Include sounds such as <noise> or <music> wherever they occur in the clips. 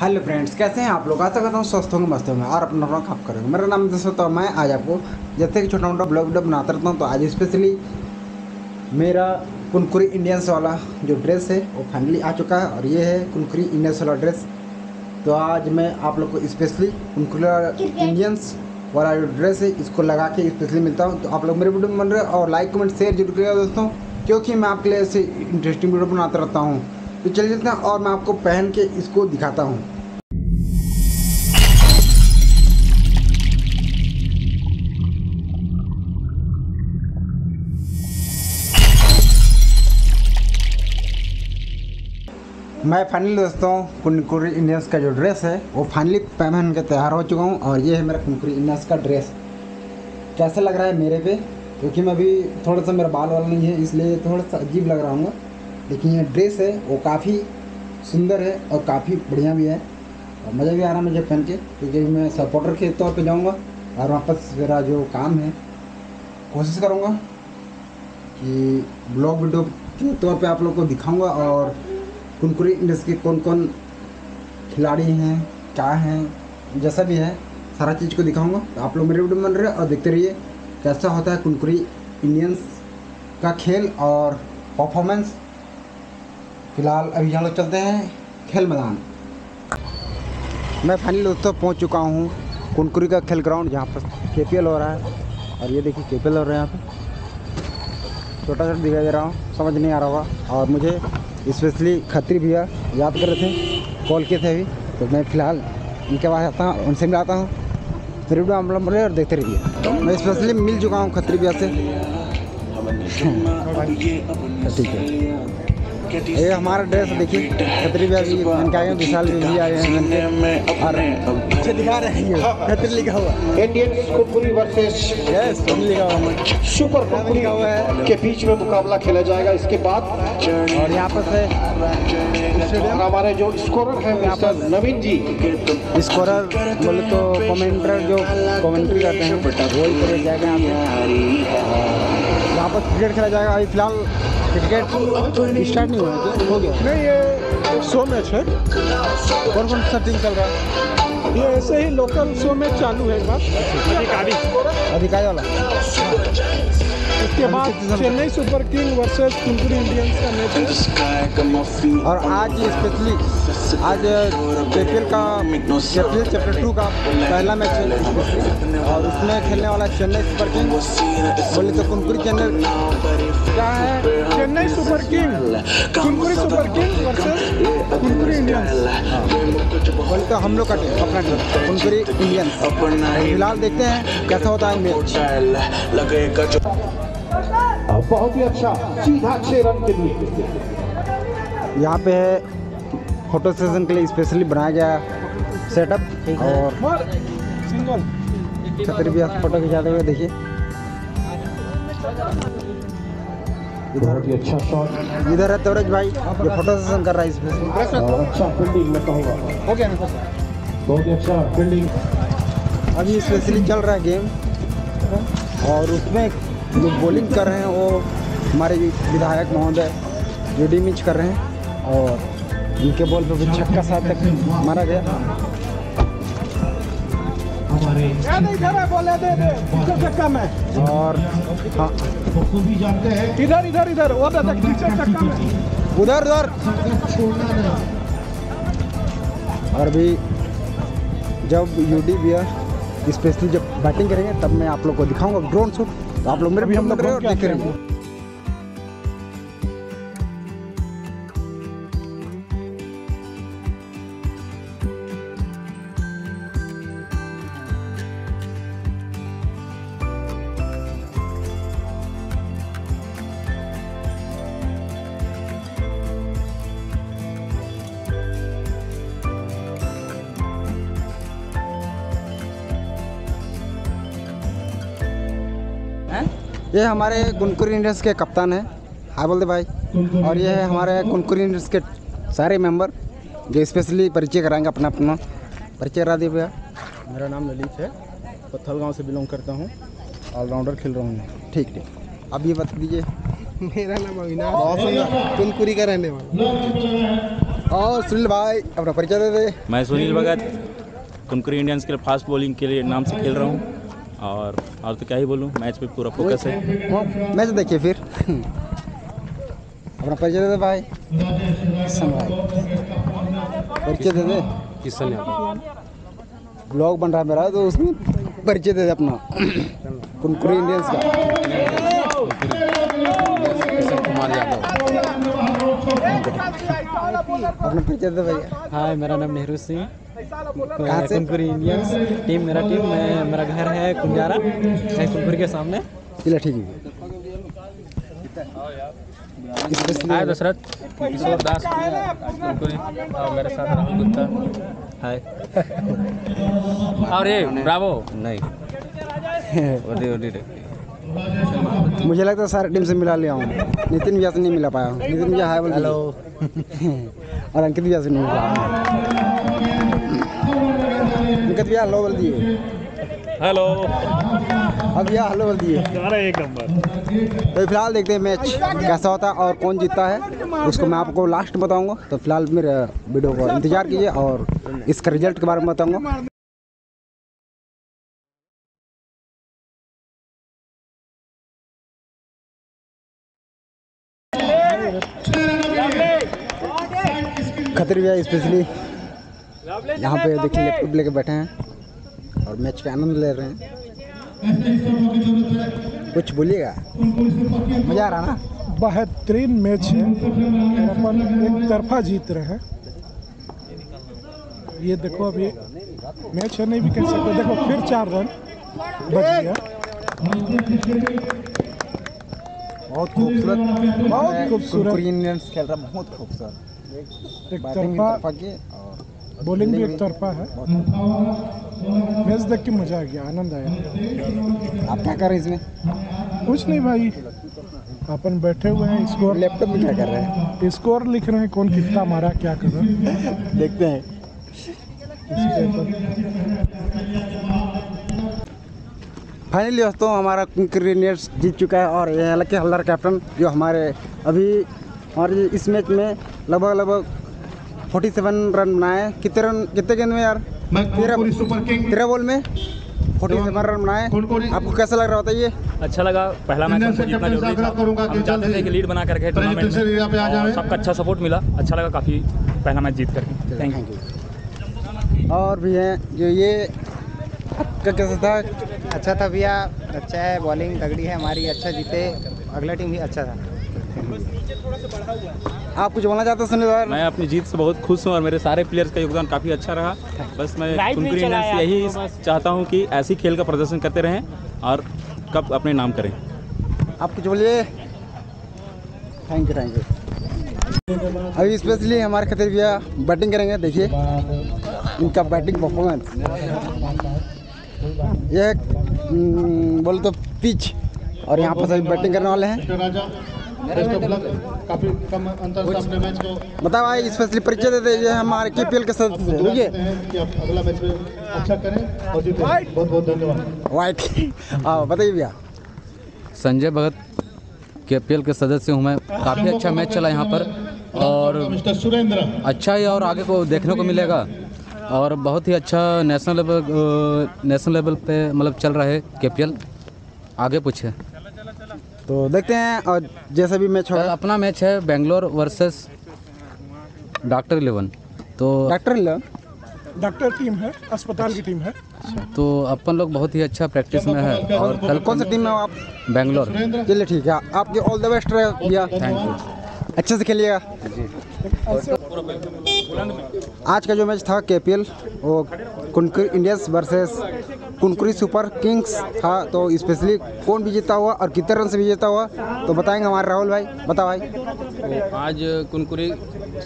Hello friends, कैसे हैं आप लोग? आशा करता हूँ स्वस्थ होंगे, मस्त होंगे और अपना अपना खप करेंगे। मेरा नाम जैसे तो मैं आज आपको जैसे कि छोटा मोटा ब्लॉग वीडियो बनाता रहता हूँ तो आज स्पेशली मेरा कुनकुरी इंडियंस वाला जो ड्रेस है, वो फाइनली आ चुका है और ये है कुनकुरी इंडियंस वाला ड्रेस तो आज मैं आप लोग को स्पेशली कुनकुरी इंडियंस वाला जो ड्रेस है, इसको लगा के स्पेशली मिलता हूँ। तो आप लोग मेरे वीडियो में बन रहे और लाइक कमेंट शेयर ज़रूर करिएगा दोस्तों, क्योंकि मैं आपके लिए ऐसे इंटरेस्टिंग वीडियो बनाता रहता हूँ। तो चलिए चलते हैं, और मैं आपको पहन के इसको दिखाता हूँ। मैं फाइनली दोस्तों, कुनकुरी इंडियंस का जो ड्रेस है, वो फाइनली पहन के तैयार हो चुका हूँ, और ये है मेरा कुनकुरी इंडियंस का ड्रेस कैसा लग रहा है मेरे पे? क्योंकि मैं अभी थोड़ा सा मेरा बाल वाल नहीं है, इसलिए थोड़ा सा अजीब लग रहा हूँ लेकिन ये ड्रेस है, वो काफ़ी सुंदर है और काफ़ी बढ़िया भी है। और मज़ा भी आ रहा है मुझे पहन के, क्योंकि मैं सपोर्टर के तौर पे जाऊँगा और वापस मेरा जो काम है, कोशिश करूँगा कि ब्लॉग वीडियो के तौर पे आप लोग को दिखाऊँगा और कुनकुरी इंडस्ट्री के कौन कौन खिलाड़ी हैं, क्या हैं, जैसा भी है, सारा चीज़ को दिखाऊँगा। तो आप लोग मेरे वीडियो बन रहे और देखते रहिए कैसा होता है कुनकुरी इंडियंस का खेल और परफॉर्मेंस फ़िलहाल अभी हम लोग चलते हैं खेल मैदान। मैं फाइनली दोस्तों पहुँच चुका हूँ कुनकुरी का खेल ग्राउंड जहाँ पर के हो रहा है। और ये देखिए के हो रहा है यहाँ पर छोटा छोटा दिखाई दे रहा हूँ, समझ नहीं आ रहा होगा। और मुझे स्पेशली खत्री भैया याद कर रहे थे, कॉल किए थे अभी। तो मैं फ़िलहाल इनके पास आता हूँ, उनसे मिलाता हूँ। फिर भी हम लोग और देखते रहिए। मैं स्पेशली मिल चुका हूँ खत्री भैया से। <laughs> ठीक है। ये हमारा ड्रेस देखिए खतरी भी अभी हैं विशाल भी, भी आए हैं। और अच्छे दिखा रहे हैं खतरी लिखा हुआ इंडियन कुरकुरी वर्सेस यस लिखा हुआ सुपर कुरकुरी हुआ है। के बीच में मुकाबला खेला जाएगा। इसके बाद और यहाँ पर से हमारे जो स्कोरर हैं मिस्टर नवीन जी। स्कोरर बोले तो कमेंटर जो कमेंट्री करते हैं वही करे जाएगा यहाँ पर क्रिकेट खेला जाएगा। अभी फ़िलहाल क्रिकेट स्टार्ट नहीं हुआ है हो गया। नहीं ये शो मैच है। कौन कौन सा टीम चल रहा है? ये ऐसे ही लोकल शो मैच चालू है एक बार। अधिकारी वाला। इसके बाद Chennai super king versus Kunkuri Indians का मैच है। और आज स्पेशली आज के का के चैप्टर टू का पहला मैच है। और उसमें खेलने वाला चेन्नई सुपर किंग बोले तो कुनकुरी चेन्नई। क्या है? Chennai super king Kunkuri super king versus Indians तो हम लोग का टीम अपना टीम कुनकुरी इंडियंस फ़िलहाल देखते हैं कैसा होता है मैच बहुत ही अच्छा सीधा छह रन के लिए यहाँ पे है फ़ोटो सेशन के लिए स्पेशली बनाया गया सेटअप और सिंगल छतरी भी फ़ोटो खिंचाते हुए देखिए। बहुत ही अच्छा शॉट इधर है तवरेज भाई ये फ़ोटो सेशन कर रहा है स्पेशली और अच्छा फील्डिंग मैं कहूँगा। हो गया ना बहुत ही अच्छा फील्डिंग अभी स्पेशली चल रहा है गेम और उसमें जो बॉलिंग कर रहे हैं वो हमारे विधायक महोदय जो मिच कर रहे हैं और इनके बॉल पे भी छक्का सात तक मारा गया। हमारे इधर है बोले दे दे। पीछे चक्का में और हाँ। बखूबी जानते हैं। इधर इधर इधर। वो दे दे पीछे चक्का में उधर उधर। और अभी जब यूडी भी स्पेशली जब बैटिंग करेंगे तब मैं आप लोग को दिखाऊँगा। ड्रोन शूट तो आप लोग मेरे भी हम लोग और देखते रहिए ये हमारे कुनकुरी इंडियंस के कप्तान हैं। हाय बोलते भाई। और ये है हमारे कुनकुरी इंडियंस के सारे मेंबर जो स्पेशली परिचय कराएँगे अपना अपना। परिचय करा दिए भैया। मेरा नाम ललित है। पत्थल गाँव से बिलोंग करता हूँ। ऑलराउंडर खेल रहा हूँ ठीक ठीक। अब ये बता दीजिए। मेरा नाम अविनाश कुनकुरी का रहने वाला। और सुनील भाई अपना परिचय दे दे। मैं सुनील भगत कुनकुरी इंडियंस के लिए फास्ट बॉलिंग के लिए नाम से खेल रहा हूँ। और और तो क्या ही बोलूँ मैच पे पूरा फोकस है। मैच देखिए फिर। अपना परिचय दे दे भाई। किशन भाई परिचय दे दे। किशन यादव। ब्लॉग बन रहा है मेरा तो उसमें परिचय दे दे अपना। कुनकुरी इंडियंस का किशन कुमार यादव अपना परिचय दे भैया हाय मेरा नाम नेहरू सिंह? कुनकुरी इंडियंस। टीम मेरा टीम मैं मेरा घर है कुंजारा है कुनकुरी के सामने। चलिए ठीक है। हाय दशरथ। किशोर दास कुनकुरी और मेरे साथ राहुल गुप्ता हाय। और ये ब्रावो। नहीं। <laughs> ओडी ओडी मुझे लगता है सारे टीम से मिला लिया हूँ। नितिन भैया से नहीं मिला पाया। नितिन भैया हाय बोल हेलो और अंकित भैया से नहीं मिला। अंकित भैया हेलो बोल दिए। हेलो अब भैया हेलो बोल दिए। एक नंबर। तो फ़िलहाल देखते हैं मैच कैसा होता है और कौन जीतता है। उसको मैं आपको लास्ट बताऊँगा। तो फ़िलहाल मेरे वीडियो को इंतज़ार कीजिए और इसका रिज़ल्ट के बारे में बताऊँगा। खतरी भैया स्पेशली यहाँ पे देखिए लैपटॉप लेके बैठे हैं और मैच का आनंद ले रहे हैं। कुछ बोलिएगा? मज़ा आ रहा ना? बेहतरीन मैच है। अपन एक तरफा जीत रहे हैं। ये देखो अभी मैच है नहीं भी कह सकते। देखो फिर चार रन बच गया। बहुत खूबसूरत बहुत खूबसूरत। इंडियंस खेल रहा बहुत खूबसूरत। एक तरफा बॉलिंग भी एक तरफा है। मैच देख के मज़ा आ गया आनंद आया। आप क्या कर रहे इसमें? कुछ नहीं भाई अपन बैठे हुए हैं स्कोर लैपटॉप में क्या कर रहे हैं? स्कोर लिख रहे हैं कौन कितना मारा क्या कर रहा है। देखते हैं। फाइनली दोस्तों हमारा इंडियंस जीत चुका है और ये हालाँकि हल्दार कैप्टन जो हमारे अभी हमारे इस मैच में लगभग लगभग 47 रन बनाए। कितने रन कितने गेंद में यार? तेरह तेरह बॉल में 47 रन बनाए। आपको कैसा लग रहा होता है ये अच्छा लगा। पहला मैच हमको जीतना ज़रूरी था। हम चाहते थे कि लीड बना कर गए टूर्नामेंट में सबका अच्छा सपोर्ट मिला। अच्छा लगा काफ़ी पहला मैच जीत करके। थैंक यू और भी हैं जो ये आपका कैसा था? अच्छा था भैया। अच्छा है बॉलिंग तगड़ी है हमारी। अच्छा जीते। अगला टीम भी अच्छा था। आप कुछ बोलना चाहते हो सुनील मैं अपनी जीत से बहुत खुश हूँ और मेरे सारे प्लेयर्स का योगदान काफ़ी अच्छा रहा। बस मैं यही चाहता हूँ कि ऐसी खेल का प्रदर्शन करते रहें और कब अपने नाम करें। आप कुछ बोलिए। थैंक यू थैंक यू अभी स्पेशली हमारे खतर भैया बैटिंग करेंगे देखिए। इनका बैटिंग परफॉर्मेंस ये है, हम्म, बोले तो पिच और यहाँ पर सभी बैटिंग करने वाले हैं। काफ़ी कम अंतर से अपने मैच को बताओ भाई स्पेशली परिचय देते दे ये हमारे के पी एल के सदस्य हैं, ठीक है कि आप अगला मैच में अच्छा करें और जीतें। बहुत बहुत धन्यवाद। वाइट <laughs> हाँ बताइए भैया। संजय भगत के पी एल के सदस्य हूँ मैं। काफ़ी अच्छा मैच चला यहाँ पर। और मिस्टर सुरेंद्र। अच्छा ही और आगे को देखने को मिलेगा। और बहुत ही अच्छा नेशनल लेवल नेशनल लेवल पे मतलब चल रहा है के आगे पूछे तो देखते हैं और जैसा भी मैच होगा अपना मैच है बेंगलोर वर्सेस डॉक्टर इलेवन तो डॉक्टर लो डॉक्टर टीम है अस्पताल की टीम है। तो अपन लोग बहुत ही अच्छा प्रैक्टिस में है और कल कौन सा टीम में हो आप? बेंगलोर। चलिए ठीक है आपके ऑल द बेस्ट रहे भैया थैंक यू अच्छे से खेलिएगा। आज का जो मैच था के पी एल वो Kunkuri Indians versus Kunkuri super kings था तो स्पेशली कौन भी जीता हुआ और कितने रन से भी जीता हुआ तो बताएँगे हमारे राहुल भाई बता भाई। तो आज कुनकुरी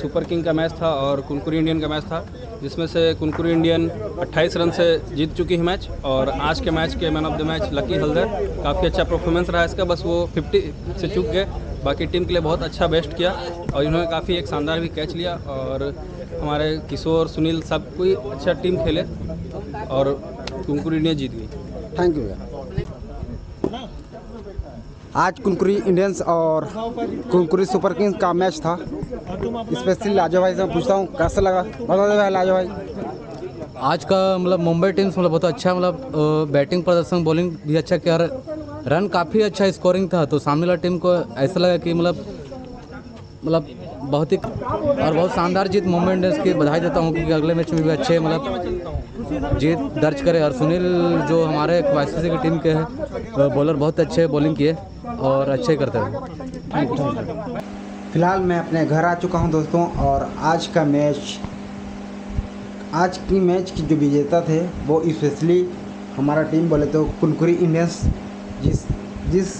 सुपर किंग का मैच था और कुनकुरी इंडियन का मैच था, जिसमें से कुनकुरी इंडियन 28 रन से जीत चुकी है मैच, और आज के मैच के man of the match Lucky Haldar काफ़ी अच्छा परफॉर्मेंस रहा इसका, बस वो 50 से चूक गए, बाकी टीम के लिए बहुत अच्छा बेस्ट किया, और इन्होंने काफ़ी एक शानदार भी कैच लिया, और हमारे किशोर, सुनील सब कोई अच्छा टीम खेले, और कुनकुरी इंडियन जीत गई। थैंक यू भैया। आज कुनकुरी इंडियंस और कुनकुरी सुपर किंग्स का मैच था। स्पेशली लाजो भाई से मैं पूछता हूँ कैसा लगा? बता दे भाई लाजो भाई। आज का मतलब मुंबई टीम्स मतलब बहुत अच्छा मतलब बैटिंग प्रदर्शन बॉलिंग भी अच्छा किया रन काफ़ी अच्छा स्कोरिंग था तो सामने वाला टीम को ऐसा लगा कि मतलब मतलब बहुत ही और बहुत शानदार जीत मुंबई इंडियंस की बधाई देता हूँ क्योंकि अगले मैच में भी अच्छे मतलब जीत दर्ज करे। और सुनील जो हमारे वाई की टीम के हैं बॉलर बहुत अच्छे बॉलिंग किए और अच्छे करते हैं फ़िलहाल मैं अपने घर आ चुका हूँ दोस्तों और आज का मैच, आज की मैच की जो विजेता थे, वो स्पेशली हमारा टीम बोले तो कुनकुरी इंडियंस, जिस जिस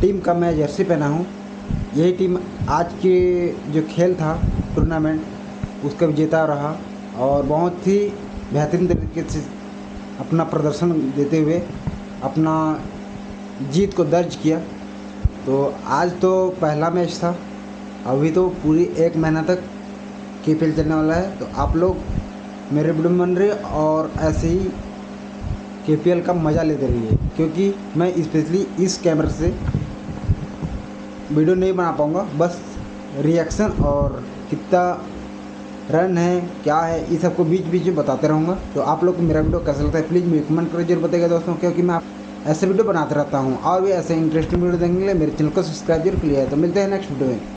टीम का मैं जर्सी पहना हूँ यही टीम आज के जो खेल था टूर्नामेंट उसका विजेता रहा और बहुत ही बेहतरीन तरीके से अपना प्रदर्शन देते हुए अपना जीत को दर्ज किया। तो आज तो पहला मैच था, अभी तो पूरी एक महीना तक के पी चलने वाला है। तो आप लोग मेरे वीडियो बन रहे और ऐसे ही के का मज़ा लेते रहिए, क्योंकि मैं स्पेशली इस कैमरे से वीडियो नहीं बना पाऊँगा। बस रिएक्शन और कितना रन है, क्या है ये सबको बीच बीच में बताते रहूँगा। तो आप लोग को मेरा वीडियो कैसा लगता है प्लीज़ मुझे कमेंट करके ज़रूर बताएगा दोस्तों, क्योंकि मैं ऐसे वीडियो बनाते रहता हूँ। और भी ऐसे इंटरेस्टिंग वीडियो देखने के लिए मेरे चैनल को सब्सक्राइब ज़रूर किया है तो मिलते हैं नेक्स्ट वीडियो में।